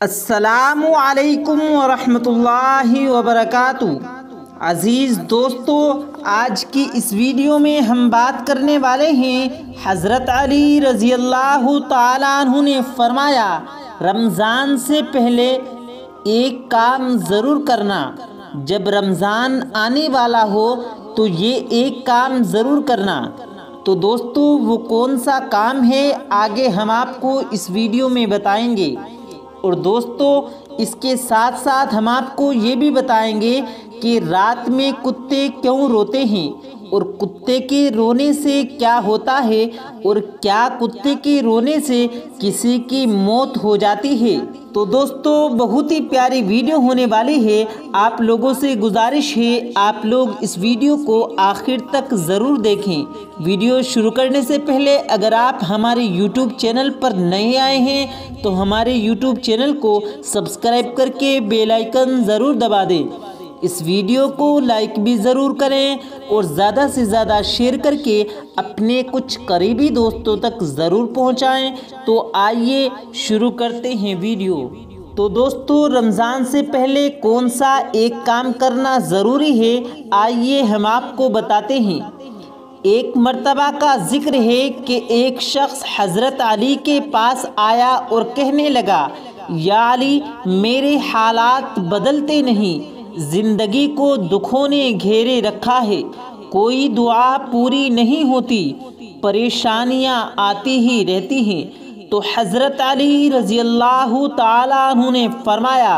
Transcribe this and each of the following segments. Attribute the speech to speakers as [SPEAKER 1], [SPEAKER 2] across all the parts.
[SPEAKER 1] असलकम वरहमतुल्लाहि वबरकातु अज़ीज़ दोस्तों आज की इस वीडियो में हम बात करने वाले हैं हज़रत अली रज़ी अल्लाह तु ने फ़रमाया रमज़ान से पहले एक काम ज़रूर करना जब रमज़ान आने वाला हो तो ये एक काम ज़रूर करना। तो दोस्तों, वो कौन सा काम है, आगे हम आपको इस वीडियो में बताएँगे। और दोस्तों, इसके साथ साथ हम आपको ये भी बताएँगे कि रात में कुत्ते क्यों रोते हैं? और कुत्ते के रोने से क्या होता है? और क्या कुत्ते के रोने से किसी की मौत हो जाती है? तो दोस्तों, बहुत ही प्यारी वीडियो होने वाली है। आप लोगों से गुजारिश है, आप लोग इस वीडियो को आखिर तक ज़रूर देखें। वीडियो शुरू करने से पहले, अगर आप हमारे यूट्यूब चैनल पर नए आए हैं तो हमारे यूट्यूब चैनल को सब्सक्राइब करके बेल आइकन ज़रूर दबा दें। इस वीडियो को लाइक भी ज़रूर करें और ज़्यादा से ज़्यादा शेयर करके अपने कुछ करीबी दोस्तों तक ज़रूर पहुंचाएँ। तो आइए शुरू करते हैं वीडियो। तो दोस्तों, रमज़ान से पहले कौन सा एक काम करना ज़रूरी है, आइए हम आपको बताते हैं। एक मर्तबा का ज़िक्र है कि एक शख्स हज़रत अली के पास आया और कहने लगा, या अली, मेरे हालात बदलते नहीं। ज़िंदगी को दुखों ने घेरे रखा है। कोई दुआ पूरी नहीं होती, परेशानियाँ आती ही रहती हैं। तो हज़रत अली रज़ी अल्लाह तु ने फरमाया,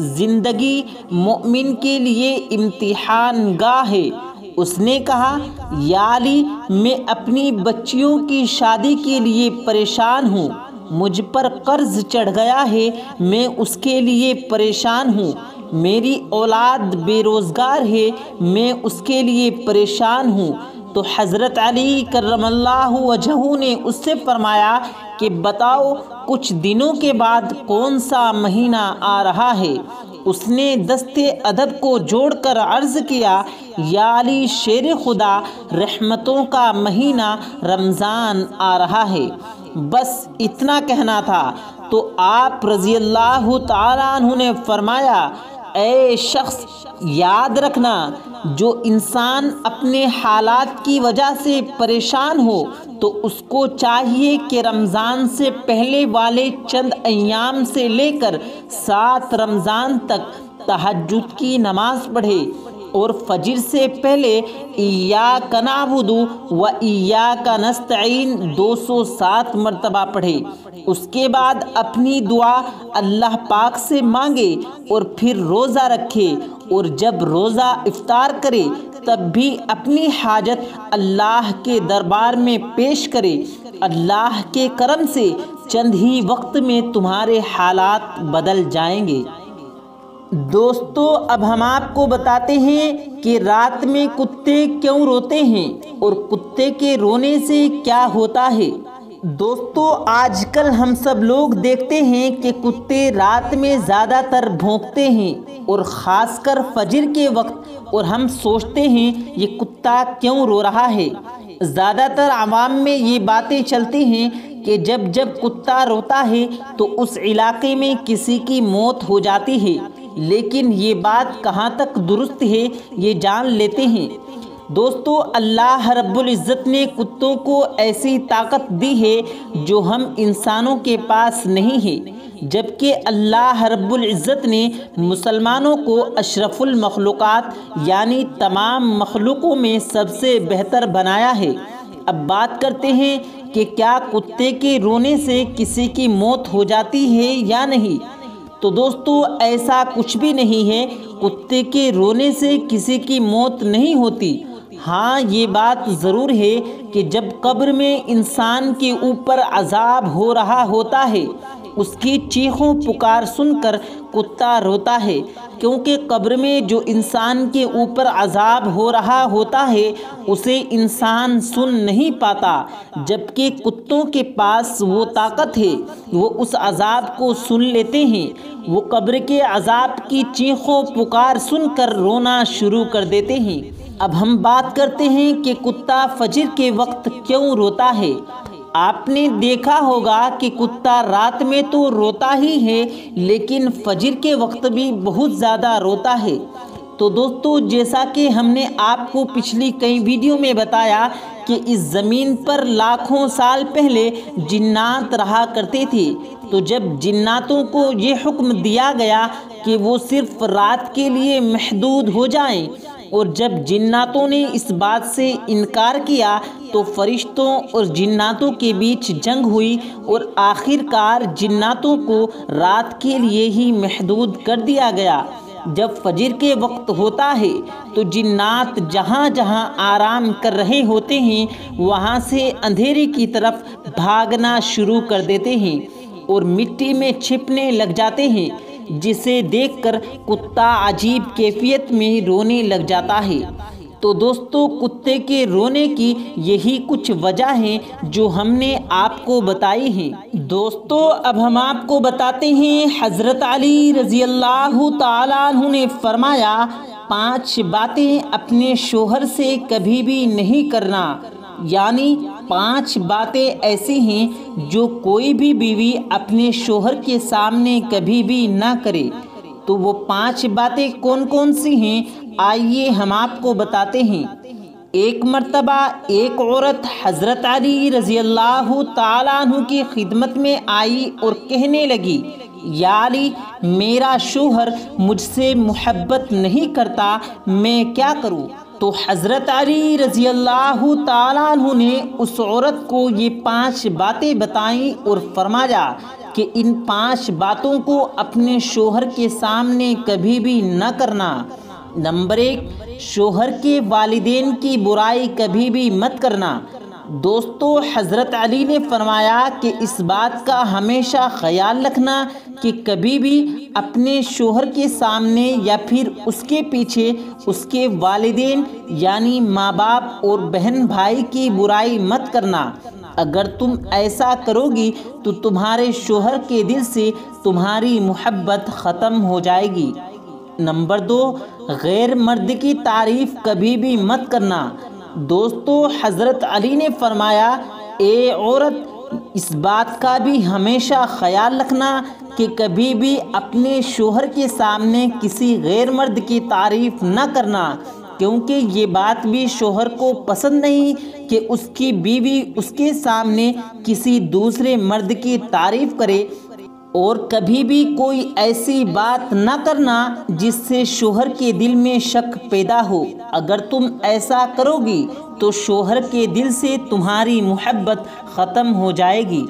[SPEAKER 1] ज़िंदगी मोमिन के लिए इम्तिहान गाह है। उसने कहा याली मैं अपनी बच्चियों की शादी के लिए परेशान हूँ। मुझ पर कर्ज चढ़ गया है, मैं उसके लिए परेशान हूँ। मेरी औलाद बेरोज़गार है, मैं उसके लिए परेशान हूँ। तो हज़रत अली करमल्लाहु वजहू ने उससे फरमाया कि बताओ, कुछ दिनों के बाद कौन सा महीना आ रहा है? उसने दस्ते अदब को जोड़कर अर्ज़ किया, या अली शेर खुदा, रहमतों का महीना रमज़ान आ रहा है। बस इतना कहना था। तो आप रज़ी अल्लाह तु फरमाया ए शख्स, याद रखना, जो इंसान अपने हालात की वजह से परेशान हो तो उसको चाहिए कि रमज़ान से पहले वाले चंद अयाम से लेकर सात रमज़ान तक तहजद की नमाज़ पढ़े। और फजर से पहले ईया का नाबुदू व ईया का नस्तीन 207 मरतबा पढ़े। उसके बाद अपनी दुआ अल्लाह पाक से मांगे और फिर रोज़ा रखे और जब रोज़ा इफ्तार करे, तब भी अपनी हाजत अल्लाह के दरबार में पेश करे। अल्लाह के करम से चंद ही वक्त में तुम्हारे हालात बदल जाएँगे। दोस्तों, अब हम आपको बताते हैं कि रात में कुत्ते क्यों रोते हैं और कुत्ते के रोने से क्या होता है। दोस्तों, आजकल हम सब लोग देखते हैं कि कुत्ते रात में ज़्यादातर भोंकते हैं और ख़ासकर फजर के वक्त, और हम सोचते हैं, ये कुत्ता क्यों रो रहा है। ज़्यादातर आवाम में ये बातें चलती हैं कि जब जब कुत्ता रोता है तो उस इलाके में किसी की मौत हो जाती है। लेकिन ये बात कहाँ तक दुरुस्त है, ये जान लेते हैं। दोस्तों, अल्लाह रब्बुल इज़्ज़त ने कुत्तों को ऐसी ताकत दी है जो हम इंसानों के पास नहीं है, जबकि अल्लाह रब्बुल इज़्ज़त ने मुसलमानों को अशरफुल मखलूक़ात, यानी तमाम मखलूक़ों में सबसे बेहतर बनाया है। अब बात करते हैं कि क्या कुत्ते के रोने से किसी की मौत हो जाती है या नहीं। तो दोस्तों, ऐसा कुछ भी नहीं है। कुत्ते के रोने से किसी की मौत नहीं होती। हाँ ये बात ज़रूर है कि जब कब्र में इंसान के ऊपर अजाब हो रहा होता है उसकी चीखों पुकार सुनकर कुत्ता रोता है, क्योंकि कब्र में जो इंसान के ऊपर अजाब हो रहा होता है, उसे इंसान सुन नहीं पाता, जबकि कुत्तों के पास वो ताकत है, वो उस अजाब को सुन लेते हैं। वो कब्र के अजाब की चीखों पुकार सुनकर रोना शुरू कर देते हैं। अब हम बात करते हैं कि कुत्ता फजर के वक्त क्यों रोता है। आपने देखा होगा कि कुत्ता रात में तो रोता ही है, लेकिन फजर के वक्त भी बहुत ज़्यादा रोता है। तो दोस्तों, जैसा कि हमने आपको पिछली कई वीडियो में बताया कि इस ज़मीन पर लाखों साल पहले जिन्नात रहा करते थे तो जब जिन्नातों को ये हुक्म दिया गया कि वो सिर्फ़ रात के लिए महदूद हो जाएँ, और जब जिन्नातों ने इस बात से इनकार किया तो फरिश्तों और जिन्नातों के बीच जंग हुई और आखिरकार जिन्नातों को रात के लिए ही महदूद कर दिया गया। जब फजर के वक्त होता है तो जिन्नात जहाँ जहाँ आराम कर रहे होते हैं, वहाँ से अंधेरे की तरफ़ भागना शुरू कर देते हैं और मिट्टी में छिपने लग जाते हैं, जिसे देखकर कुत्ता अजीब कैफियत में रोने लग जाता है। तो दोस्तों, कुत्ते के रोने की यही कुछ वजह हैं जो हमने आपको बताई हैं। दोस्तों, अब हम आपको बताते हैं, हज़रत अली रज़ी अल्लाह तु ने फरमाया, पाँच बातें अपने शोहर से कभी भी नहीं करना। यानी, पाँच बातें ऐसी हैं जो कोई भी बीवी अपने शोहर के सामने कभी भी ना करे। तो वो पाँच बातें कौन कौन सी हैं? आइए हम आपको बताते हैं। एक मर्तबा एक औरत हज़रत अली रज़ी अल्लाह तु की खिदमत में आई और कहने लगी याली मेरा शोहर मुझसे मोहब्बत नहीं करता, मैं क्या करूँ? तो हज़रत अली रज़ी अल्लाह तु ने उस औरत को ये पाँच बातें बताई और फरमाया कि इन पाँच बातों को अपने शोहर के सामने कभी भी न करना। नंबर एक, शोहर के वालिदेन की बुराई कभी भी मत करना। दोस्तों, हज़रत अली ने फरमाया कि इस बात का हमेशा ख्याल रखना कि कभी भी अपने शोहर के सामने या फिर उसके पीछे उसके वालदेन, यानी माँ बाप और बहन भाई की बुराई मत करना। अगर तुम ऐसा करोगी तो तुम्हारे शोहर के दिल से तुम्हारी मोहब्बत ख़त्म हो जाएगी। नंबर दो गैर मर्द की तारीफ़ कभी भी मत करना। दोस्तों, हज़रत अली ने फरमाया, ए औरत, इस बात का भी हमेशा ख्याल रखना कि कभी भी अपने शोहर के सामने किसी गैर मर्द की तारीफ़ न करना, क्योंकि ये बात भी शोहर को पसंद नहीं कि उसकी बीवी उसके सामने किसी दूसरे मर्द की तारीफ़ करे। और कभी भी कोई ऐसी बात न करना जिससे शोहर के दिल में शक पैदा हो। अगर तुम ऐसा करोगी तो शोहर के दिल से तुम्हारी मोहब्बत ख़त्म हो जाएगी।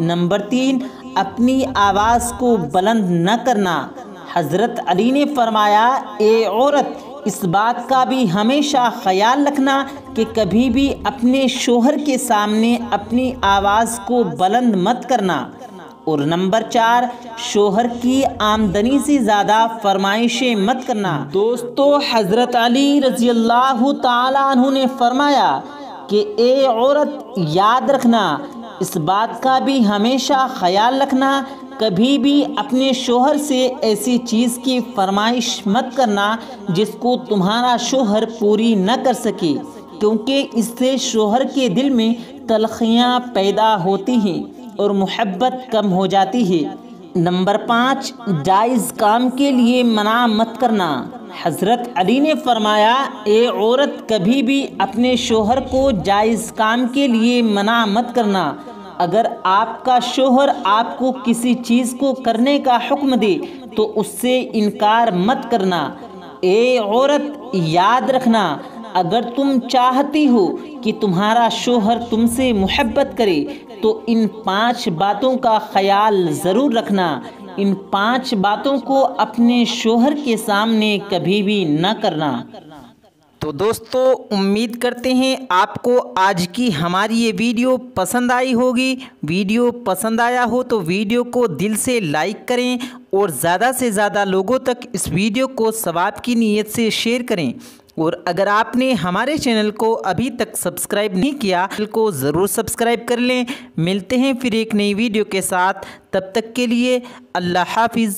[SPEAKER 1] नंबर तीन, अपनी आवाज़ को बुलंद न करना। हज़रत अली ने फरमाया, ए औरत, इस बात का भी हमेशा ख्याल रखना कि कभी भी अपने शोहर के सामने अपनी आवाज़ को बुलंद मत करना। और नंबर चार, शोहर की आमदनी से ज़्यादा फरमाइशें मत करना। दोस्तों, हज़रत अली रज़ी अल्लाह तु ने फरमाया कि, ए औरत, याद रखना, इस बात का भी हमेशा ख्याल रखना, कभी भी अपने शोहर से ऐसी चीज़ की फरमाइश मत करना, जिसको तुम्हारा शोहर पूरी न कर सके, क्योंकि इससे शोहर के दिल में तलखियाँ पैदा होती हैं। और मोहब्बत कम हो जाती है। नंबर पाँच, जायज़ काम के लिए मना मत करना। हज़रत अली ने फरमाया, ए औरत, कभी भी अपने शोहर को जायज़ काम के लिए मना मत करना। अगर आपका शोहर आपको किसी चीज़ को करने का हुक्म दे तो उससे इनकार मत करना। ए औरत, याद रखना, अगर तुम चाहती हो कि तुम्हारा शोहर तुमसे मोहब्बत करे तो इन पाँच बातों का ख्याल ज़रूर रखना। इन पाँच बातों को अपने शोहर के सामने कभी भी न करना। तो दोस्तों, उम्मीद करते हैं आपको आज की हमारी ये वीडियो पसंद आई होगी। वीडियो पसंद आया हो तो वीडियो को दिल से लाइक करें और ज़्यादा से ज़्यादा लोगों तक इस वीडियो को सवाब की नीयत से शेयर करें। और अगर आपने हमारे चैनल को अभी तक सब्सक्राइब नहीं किया, चैनल को ज़रूर सब्सक्राइब कर लें। मिलते हैं फिर एक नई वीडियो के साथ। तब तक के लिए अल्लाह हाफिज़।